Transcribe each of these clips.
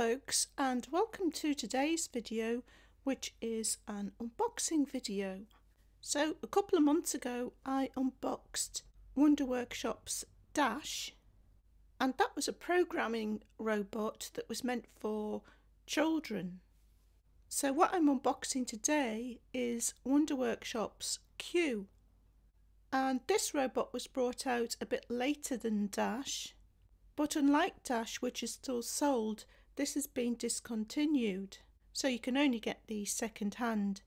folks and welcome to today's video which is an unboxing video. So a couple of months ago I unboxed Wonder Workshop's Dash and that was a programming robot that was meant for children. So what I'm unboxing today is Wonder Workshop's Cue and this robot was brought out a bit later than Dash but unlike Dash, which is still sold, this has been discontinued, so you can only get these second hand.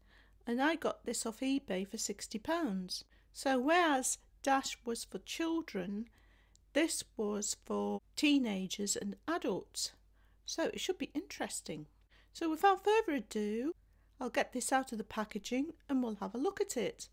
And I got this off eBay for £60. So whereas Dash was for children, this was for teenagers and adults. So it should be interesting. So without further ado, I'll get this out of the packaging and we'll have a look at it.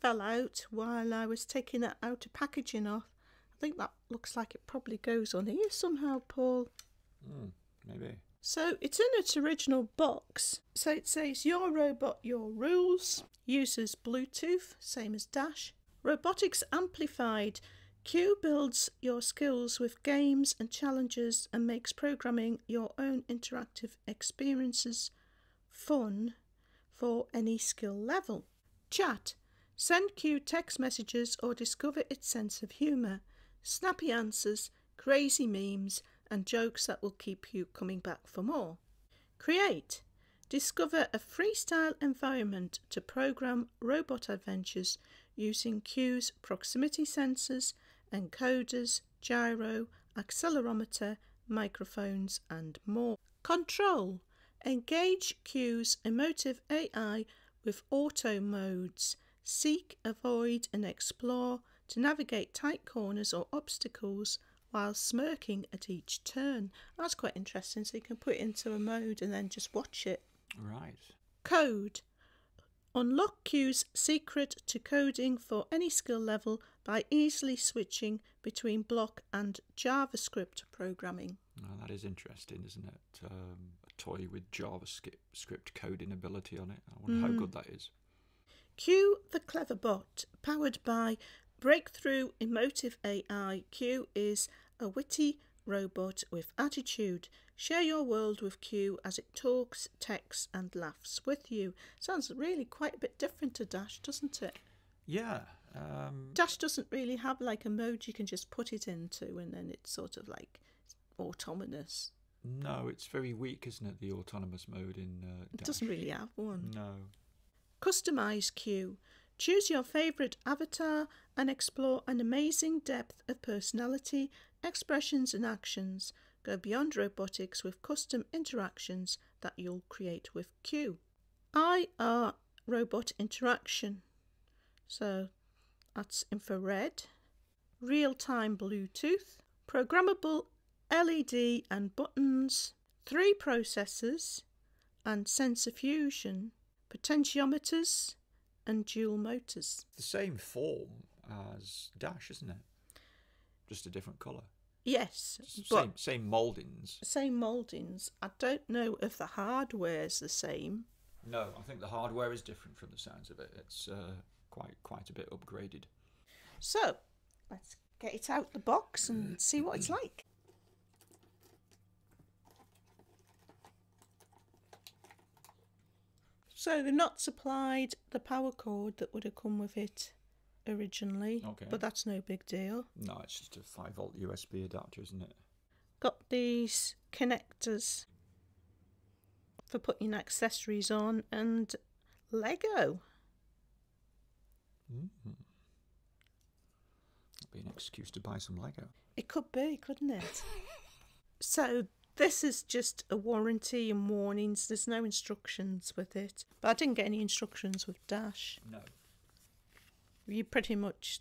Fell out while I was taking that outer packaging off. I think that looks like it probably goes on here somehow, Paul. Mm, maybe. So it's in its original box. So it says Your Robot, Your Rules. Uses Bluetooth, same as Dash. Robotics Amplified. Cue builds your skills with games and challenges and makes programming your own interactive experiences fun for any skill level. Chat. Send Cue text messages or discover its sense of humour, snappy answers, crazy memes, and jokes that will keep you coming back for more. Create. Discover a freestyle environment to program robot adventures using Cue's proximity sensors, encoders, gyro, accelerometer, microphones, and more. Control. Engage Cue's emotive AI with auto modes Seek, avoid, and explore to navigate tight corners or obstacles while smirking at each turn. That's quite interesting. So you can put it into a mode and then just watch it. Right. Code. Unlock Cue's secret to coding for any skill level by easily switching between block and JavaScript programming. Oh, that is interesting, isn't it? Um, a toy with JavaScript script coding ability on it. I wonder mm. how good that is. Cue the Clever Bot, powered by Breakthrough Emotive AI. Cue is a witty robot with attitude. Share your world with Cue as it talks, texts, and laughs with you. Sounds really quite a bit different to Dash, doesn't it? Yeah. Um... Dash doesn't really have like a mode you can just put it into and then it's sort of like autonomous. No, it's very weak, isn't it? The autonomous mode in uh, It doesn't really have one. No. Customize Cue. Choose your favorite avatar and explore an amazing depth of personality, expressions, and actions. Go beyond robotics with custom interactions that you'll create with Cue. IR robot interaction. So that's infrared, real time Bluetooth, programmable LED and buttons, three processors, and sensor fusion potentiometers, and dual motors. The same form as Dash, isn't it? Just a different colour. Yes, same same mouldings. Same mouldings. I don't know if the hardware's the same. No, I think the hardware is different from the sounds of it. It's uh, quite quite a bit upgraded. So, let's get it out the box and see what it's like. So they've not supplied the power cord that would have come with it originally. Okay. But that's no big deal. No, it's just a 5 volt USB adapter, isn't it? Got these connectors for putting accessories on and Lego. Mm. That'd be an excuse to buy some Lego. It could be, couldn't it? so this is just a warranty and warnings. There's no instructions with it. But I didn't get any instructions with Dash. No. You pretty much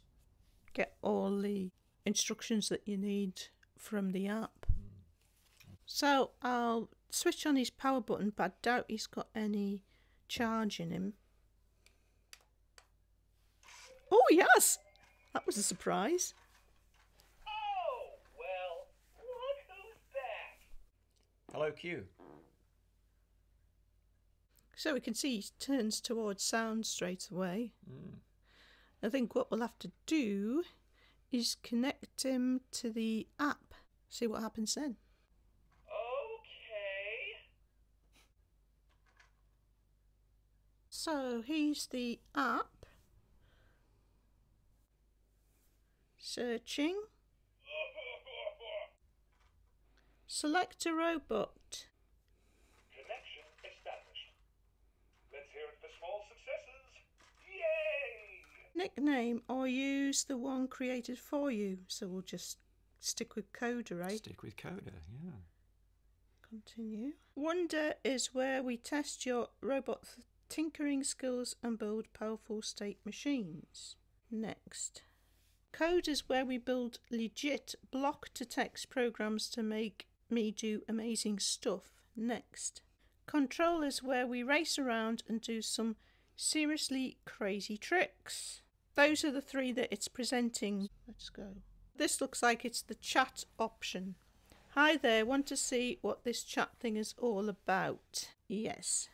get all the instructions that you need from the app. Mm. So I'll switch on his power button, but I doubt he's got any charge in him. Oh, yes! That was a surprise. Hello, Cue. So we can see he turns towards sound straight away. Mm. I think what we'll have to do is connect him to the app. See what happens then. Okay. So here's the app. Searching. Select a robot. Connection established. Let's hear it for small successes. Yay! Nickname or use the one created for you. So we'll just stick with Coda, right? Stick with Coda, yeah. Continue. Wonder is where we test your robot tinkering skills and build powerful state machines. Next. Code is where we build legit block to text programs to make me do amazing stuff. Next. Control is where we race around and do some seriously crazy tricks. Those are the three that it's presenting. Let's go. This looks like it's the chat option. Hi there, want to see what this chat thing is all about? Yes.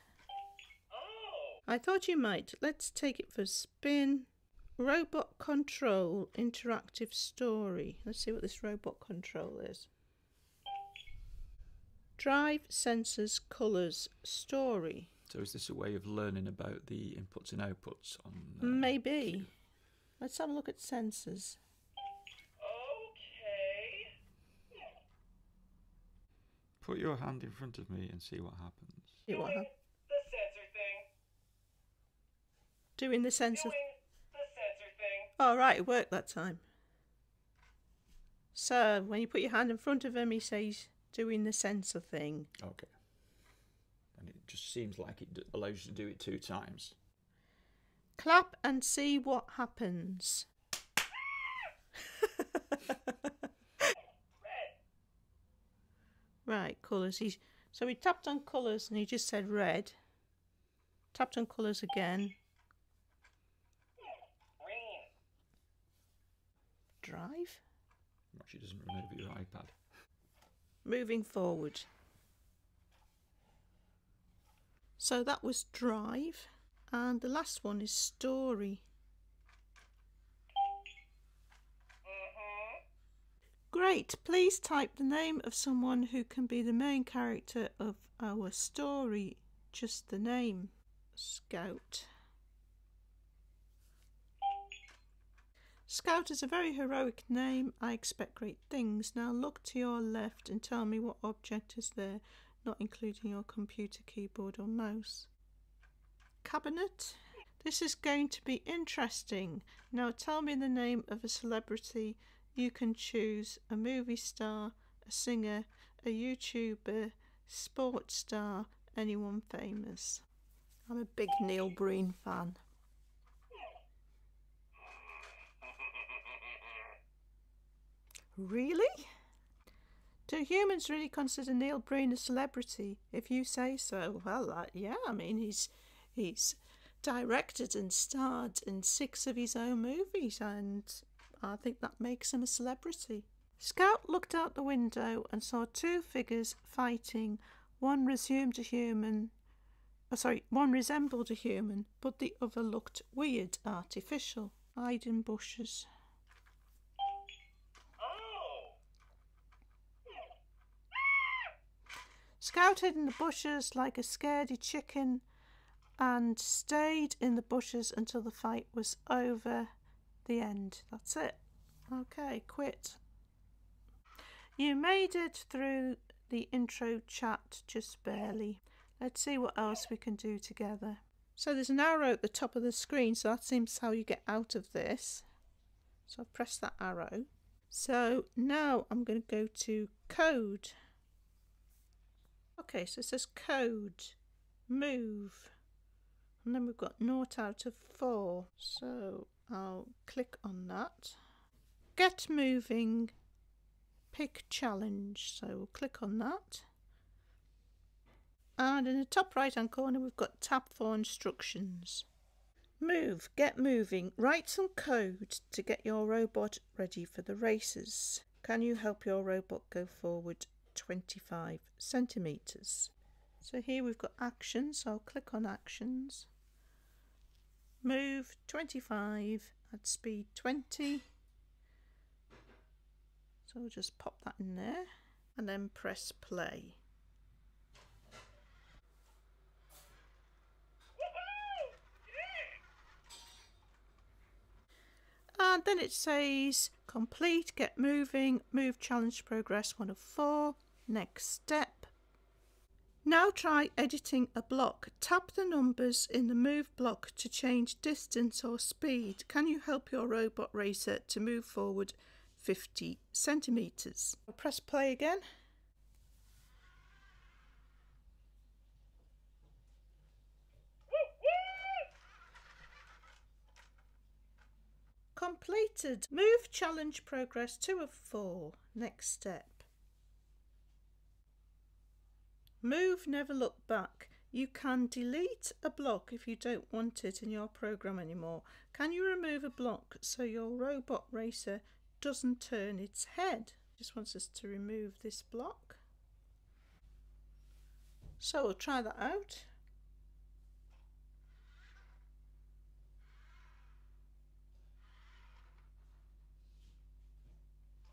Oh! I thought you might. Let's take it for a spin. Robot control interactive story. Let's see what this robot control is. Drive sensors colours story. So is this a way of learning about the inputs and outputs on? uh, Maybe. Let's have a look at sensors. Okay. Put your hand in front of me and see what happens. See what Doing the sensor thing. Doing the sensor. Doing the sensor thing. Oh, right, it worked that time. So, when you put your hand in front of him, he says, doing the sensor thing. Okay. And it just seems like it allows you to do it two times. Clap and see what happens. Right, colours. He's so he tapped on colours and he just said red. Tapped on colours again. Green. Drive. Actually, doesn't over your iPad. Moving forward. So that was drive, and the last one is story. Mm-hmm. Great. Please type the name of someone who can be the main character of our story. Just the name. Scout. Scout is a very heroic name. I expect great things. Now look to your left and tell me what object is there, not including your computer keyboard or mouse. Cabinet. This is going to be interesting. Now tell me the name of a celebrity you can choose a movie star, a singer, a YouTuber, sports star, anyone famous. I'm a big Neil Breen fan. Really? Do humans really consider Neil Breen a celebrity? If you say so, well, uh, yeah. I mean, he's he's directed and starred in six of his own movies, and I think that makes him a celebrity. Scout looked out the window and saw two figures fighting. One resumed a human. Oh, sorry, one resembled a human, but the other looked weird, artificial, hiding bushes. Oh! Scout hid in the bushes like a scaredy chicken and stayed in the bushes until the fight was over. The end. That's it. Okay, quit. You made it through the intro chat just barely. Let's see what else we can do together. So there's an arrow at the top of the screen, so that seems how you get out of this. So I've pressed that arrow. So now I'm going to go to code. Okay, so it says code, move, and then we've got naught out of four. So I'll click on that. Get moving, pick challenge. So we'll click on that. And in the top right hand corner, we've got tab for instructions. Move, get moving, write some code to get your robot ready for the races. Can you help your robot go forward 25 centimetres? So here we've got actions, so I'll click on actions. Move 25 at speed 20. So we'll just pop that in there and then press play. And then it says complete, get moving, move challenge progress one of four, next step. Now try editing a block. Tap the numbers in the move block to change distance or speed. Can you help your robot racer to move forward 50 centimetres? Press play again. Completed. Move challenge progress 2 of 4. Next step. Move never look back. You can delete a block if you don't want it in your program anymore. Can you remove a block so your robot racer doesn't turn its head? Just wants us to remove this block. So we'll try that out.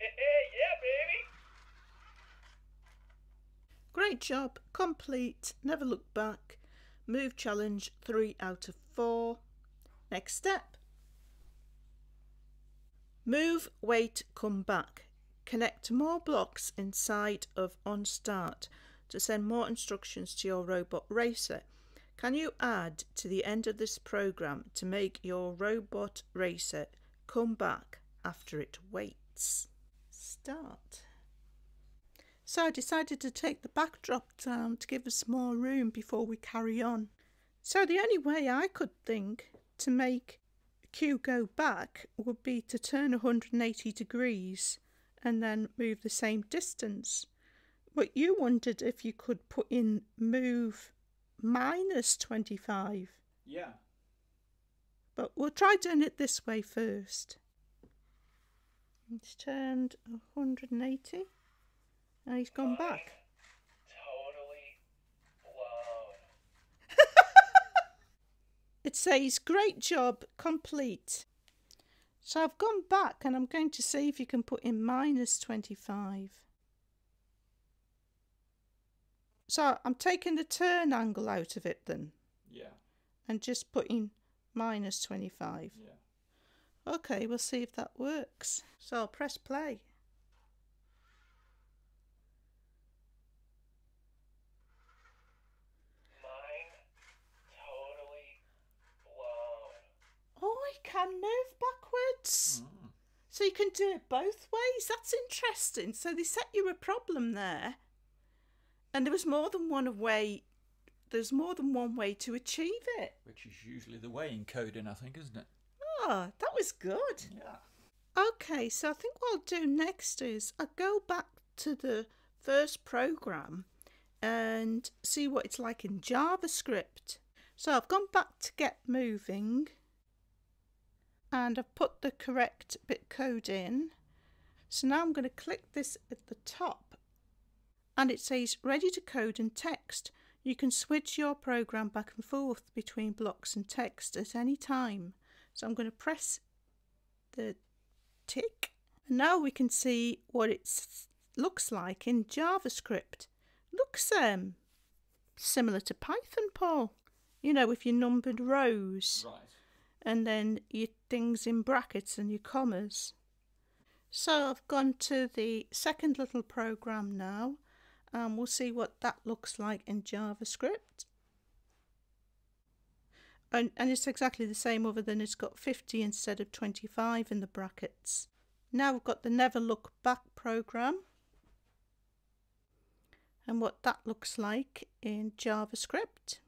yeah, baby! Great job, complete, never look back. Move challenge 3 out of 4. Next step. Move, wait, come back. Connect more blocks inside of on start to send more instructions to your robot racer. Can you add to the end of this program to make your robot racer come back after it waits? Start. So I decided to take the backdrop down to give us more room before we carry on. So the only way I could think to make Cue go back would be to turn 180 degrees and then move the same distance. But you wondered if you could put in move minus 25. Yeah. But we'll try doing it this way first. It's turned 180 and he's gone back. Totally blown. It says, Great job, complete. So I've gone back and I'm going to see if you can put in minus 25. So I'm taking the turn angle out of it then Yeah. and just putting minus 25. Yeah. Okay, we'll see if that works. So I'll press play. Mine totally blown. Oh, I can move backwards. Mm. So you can do it both ways. That's interesting. So they set you a problem there, and there was more than one way. There's more than one way to achieve it. Which is usually the way in coding, I think, isn't it? Ah, that was good. Yeah. Okay, so I think what I'll do next is I'll go back to the first program and see what it's like in JavaScript. So I've gone back to get moving and I've put the correct bit code in. So now I'm going to click this at the top and it says ready to code and text. You can switch your program back and forth between blocks and text at any time. So I'm going to press the tick. And now we can see what it looks like in JavaScript. Looks um similar to Python, Paul. You know, with your numbered rows Right. And then your things in brackets and your commas. So I've gone to the second little program now and we'll see what that looks like in JavaScript. And, and it's exactly the same other than it's got 50 instead of 25 in the brackets. Now we've got the never look back program and what that looks like in JavaScript.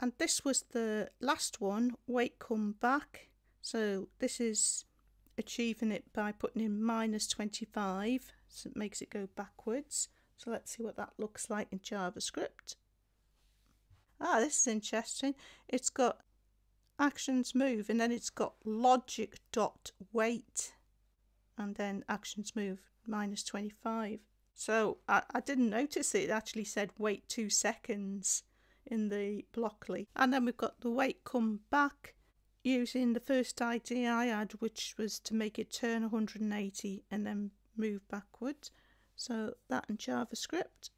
And this was the last one, wait come back. So this is achieving it by putting in minus 25, so it makes it go backwards. So let's see what that looks like in JavaScript. Ah, this is interesting. It's got actions move and then it's got logic dot wait and then actions move minus 25 So I, I didn't notice it. It actually said wait two seconds in the Blockly. And then we've got the wait come back using the first idea I had, which was to make it turn 180 and then move backwards. So that in JavaScript.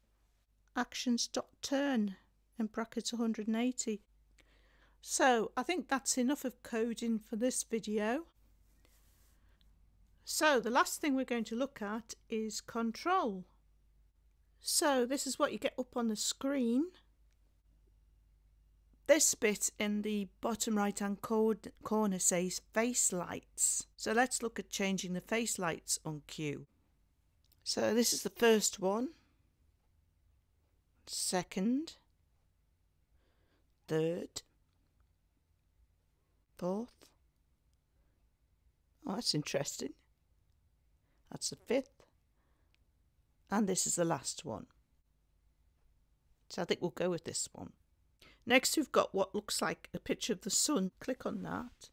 Actions dot turn in brackets 180. So I think that's enough of coding for this video. So the last thing we're going to look at is control. So this is what you get up on the screen. This bit in the bottom right hand corner says face lights. So let's look at changing the face lights on Cue. So this is the first one, second, third, fourth. Oh, that's interesting. That's the fifth. And this is the last one. So I think we'll go with this one. Next, we've got what looks like a picture of the sun. Click on that.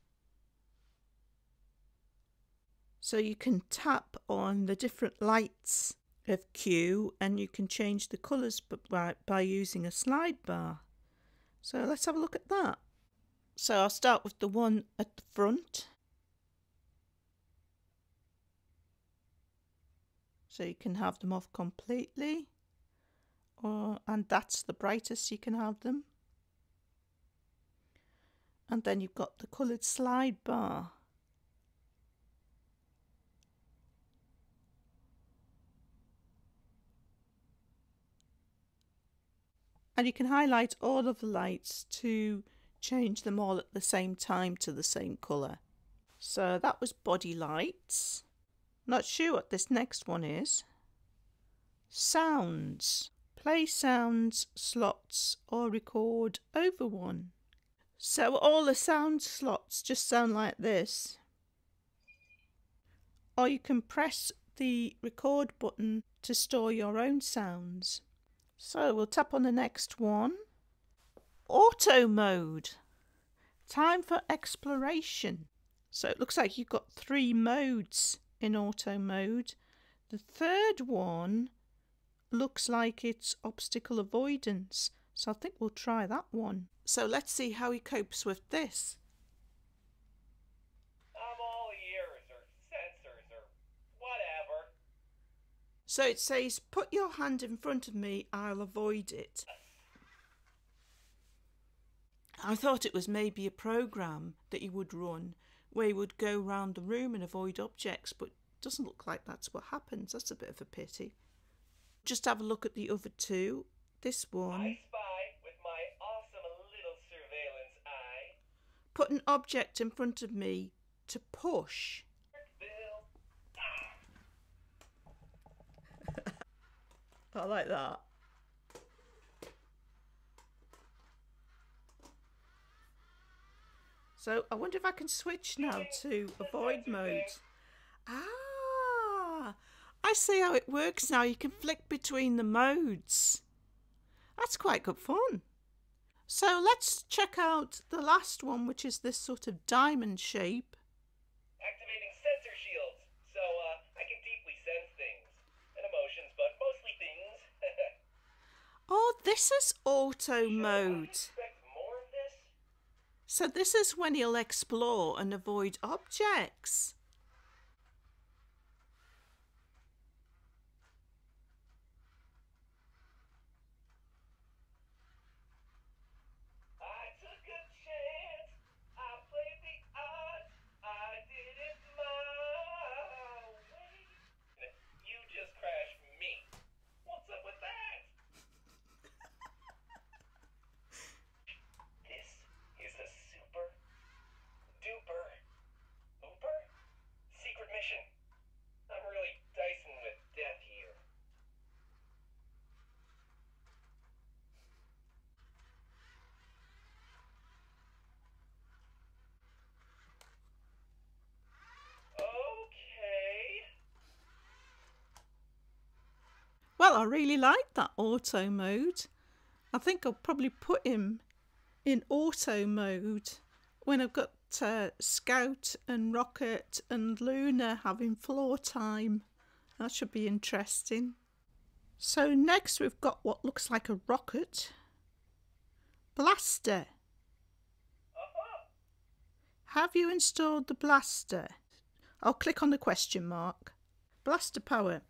So you can tap on the different lights of Cue and you can change the colours by, by using a slide bar. So let's have a look at that. So I'll start with the one at the front. So you can have them off completely or and that's the brightest you can have them and then you've got the coloured slide bar. And you can highlight all of the lights to change them all at the same time to the same colour. So that was body lights. Not sure what this next one is. Sounds. Play sounds, slots, or record over one. So all the sound slots just sound like this. Or you can press the record button to store your own sounds. So we'll tap on the next one. Auto mode. Time for exploration. So it looks like you've got three modes in auto mode. The third one looks like it's obstacle avoidance. So I think we'll try that one. So let's see how he copes with this. I'm all ears or sensors or whatever. So it says, put your hand in front of me, I'll avoid it. I thought it was maybe a program that he would run where he would go round the room and avoid objects, but it doesn't look like that's what happens. That's a bit of a pity. Just have a look at the other two. This one. Put an object in front of me to push. I like that. So I wonder if I can switch now to avoid mode. Ah, I see how it works now. You can flick between the modes. That's quite good fun. So let's check out the last one, which is this sort of diamond shape. Activating sensor shields, so uh, I can deeply sense things and emotions, but mostly things. Oh, this is auto mode. More of this? So this is when he'll explore and avoid objects. I took a chance. I played the odds. I did it my way. You just crashed me. What's up with that? this is the super duper ooper secret mission. I'm really dicing with death here. Okay. I really like that auto mode. I think I'll probably put him in auto mode when I've got uh, Scout and Rocket and Luna having floor time. That should be interesting. So next we've got what looks like a rocket. Blaster. Have you installed the blaster? I'll click on the question mark. Blaster power.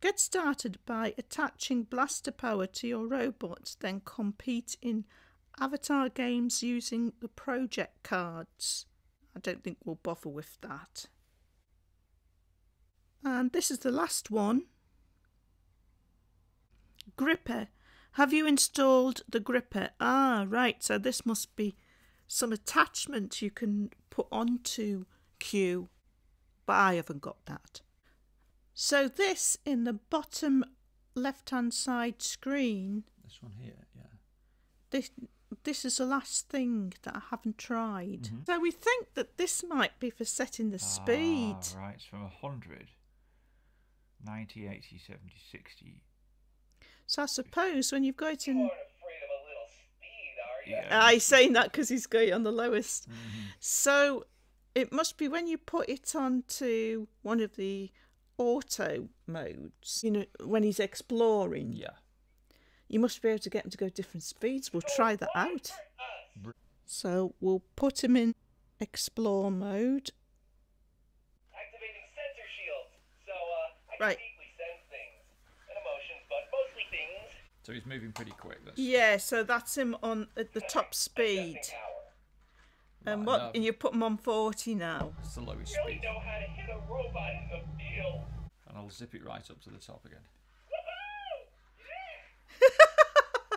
Get started by attaching blaster power to your robot, then compete in avatar games using the project cards. I don't think we'll bother with that. And this is the last one. Gripper. Have you installed the gripper? Ah, right. So this must be some attachment you can put onto Cue, but I haven't got that. So this in the bottom left-hand side screen, This one here, yeah. this this is the last thing that I haven't tried. Mhm. So we think that this might be for setting the speed. Ah, right, it's from 100, 90, 80, 70, 60. So I suppose when you've got it in aren't afraid of a little speed. Yeah. I saying that because he's going on the lowest. Mhm. So it must be when you put it onto one of the auto modes, you know, when he's exploring, Yeah. you must be able to get him to go different speeds. We'll try that out. So we'll put him in explore mode. Activating sensor shields. So, uh, I can Right. deeply sense things. And emotions, but mostly things. So he's moving pretty quick. That's Yeah, so that's him on at the top speed. Adjusting power. And what? no. And you put them on forty now. It's the lowest Really speed. know how to hit a robot in the field. And I'll zip it right up to the top again.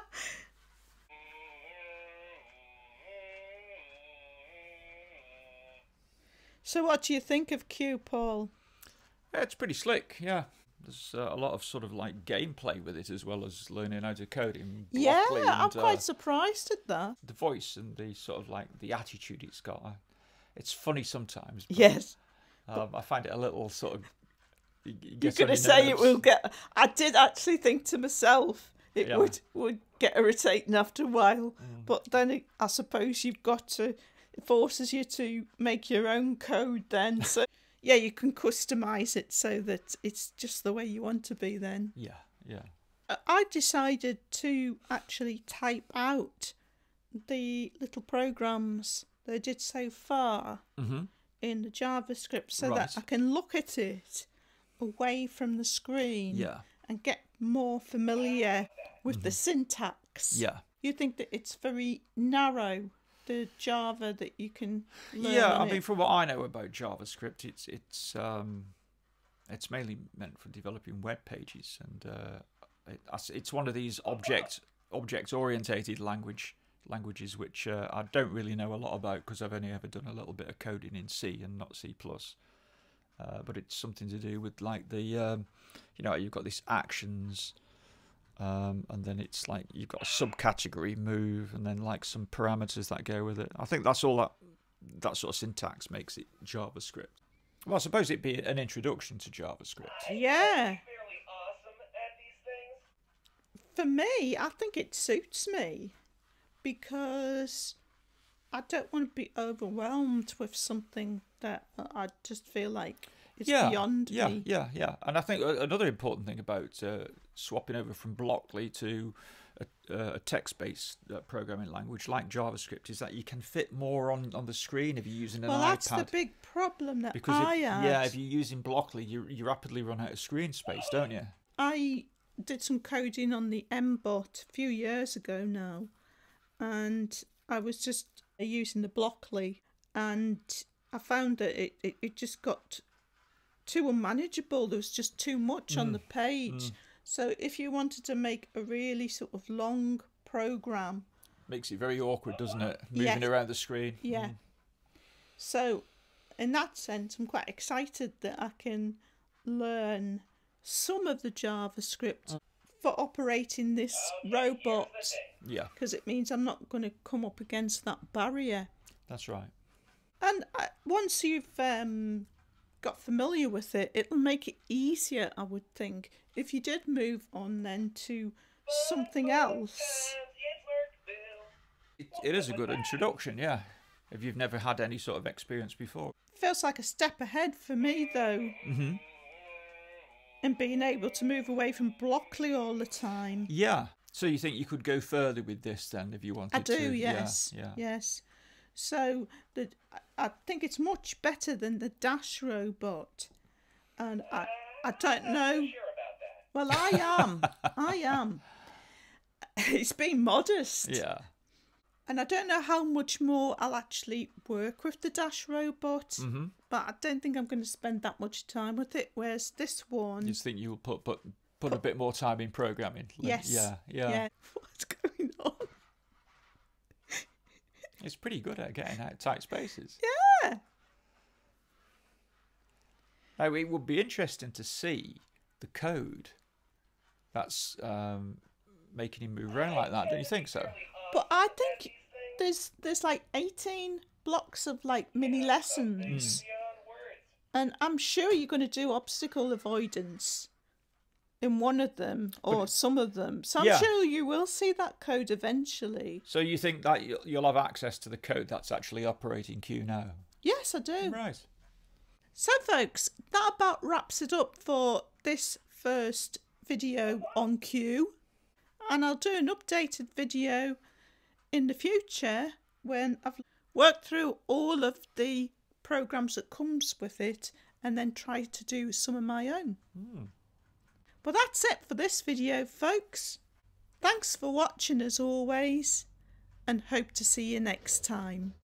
So what do you think of Cue, Paul? Yeah, it's pretty slick, yeah. There's uh, a lot of sort of like gameplay with it as well as learning how to code in Yeah, Blockly I'm and, uh, quite surprised at that. the voice and the sort of like the attitude it's got. I, it's funny sometimes. But, Yes. Um, I find it a little sort of. You're going to say it will get. I did actually think to myself it Yeah. would would get irritating after a while, Mm. but then it, I suppose you've got to. It forces you to make your own code then. So yeah, you can customize it so that it's just the way you want to be. Then Yeah, yeah. I- I decided to actually type out the little programs that I did so far Mm-hmm. in the JavaScript so Right. that I can look at it away from the screen Yeah, and get more familiar with the syntax. Mm-hmm. yeah. You think that it's very narrow, the Java that you can learn. Yeah, I mean, from what I know about JavaScript, it's it's um, it's mainly meant for developing web pages, and uh, it, it's one of these object object orientated language languages which uh, I don't really know a lot about because I've only ever done a little bit of coding in C and not C plus. Uh, but it's something to do with like the um, you know you've got these actions um, and then it's like you've got a subcategory move and then like some parameters that go with it i think that's all that that sort of syntax makes it javascript well i suppose it'd be an introduction to javascript yeah. Fairly awesome at these things. For me, I think it suits me because I don't want to be overwhelmed with something that I just feel like is yeah beyond yeah me. yeah yeah and i think another important thing about uh, swapping over from blockly to a, a text-based uh, programming language like javascript is that you can fit more on on the screen if you're using an Well, that's the big problem that because I if, had. yeah if you're using blockly you, you rapidly run out of screen space don't you I did some coding on the MBot a few years ago now, and I was just using the Blockly, and I found that it, it, it just got too unmanageable. There was just too much on the page. So if you wanted to make a really sort of long program, Makes it very awkward, doesn't it? Yeah. Moving around the screen. yeah. So in that sense, I'm quite excited that I can learn some of the JavaScript for operating this robot Yeah, because it means I'm not going to come up against that barrier. that's right. And uh, once you've um, got familiar with it, it'll make it easier, I would think, if you did move on then to something else. It, it is a good introduction, yeah. If you've never had any sort of experience before. Feels like a step ahead for me, though. Mm-hmm. and being able to move away from Blockly all the time. Yeah. So you think you could go further with this then if you wanted to? I do, to? Yeah, yes. Yeah. Yes. So the I- I think it's much better than the Dash robot. And I I don't know. Sure. Well, I am. I am. It's being modest. Yeah. And I don't know how much more I'll actually work with the Dash robot. Mm-hmm. But I don't think I'm going to spend that much time with it. Whereas this one, You just think you'll put put put a bit more time in programming. yes, Yeah. Yeah. yeah. What's going on? It's pretty good at getting out of tight spaces. Yeah. Now, it would be interesting to see the code that's um, making him move around like that. Don't you think so? But I think there's there's like 18 blocks of like mini lessons. Words. And I'm sure you're going to do obstacle avoidance in one of them or some of them. So I'm Yeah. sure you will see that code eventually. So you think that you'll you'll have access to the code that's actually operating Cue now? Yes, I do. Right. So, folks, that about wraps it up for this first video on Cue. And I'll do an updated video in the future when I've worked through all of the programs that comes with it and then try to do some of my own. Hmm. But that's it for this video, folks. Thanks for watching as always and hope to see you next time.